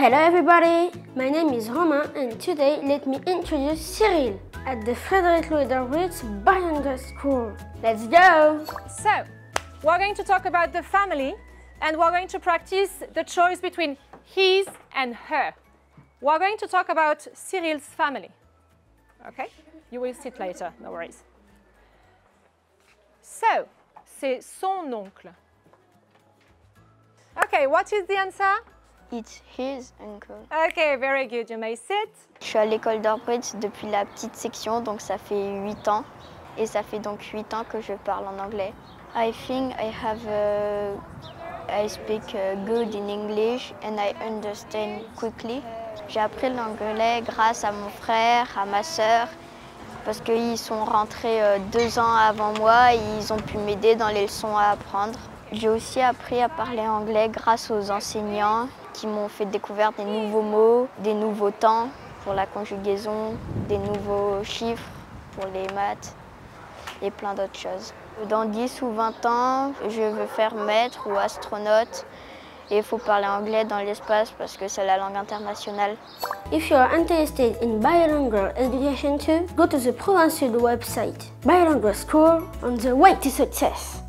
Hello everybody, my name is Romain and today let me introduce Cyril at the Frederick Louis Darwitz Bilingual School. Let's go! So, we're going to talk about the family and we're going to practice the choice between his and her. We're going to talk about Cyril's family. Okay? You will see it later, no worries. So, c'est son oncle. Okay, what is the answer? It's his uncle. Okay, very good. You may sit. Je suis à l'école d'Orbridge depuis la petite section, donc ça fait 8 ans. Et ça fait donc 8 ans que je parle en anglais. I think I have a, I speak uh, good in English and I understand quickly. J'ai appris l'anglais grâce à mon frère, à ma sœur, parce qu'ils sont rentrés euh, deux ans avant moi et ils ont pu m'aider dans les leçons à apprendre. J'ai aussi appris à parler anglais grâce aux enseignants qui m'ont fait découvrir des nouveaux mots, des nouveaux temps pour la conjugaison, des nouveaux chiffres pour les maths et plein d'autres choses. Dans 10 ou 20 ans, je veux faire maître ou astronaute et il faut parler anglais dans l'espace parce que c'est la langue internationale. If you are interested in bilingual education too, go to the Provincial website, Bilingual School on the way to success.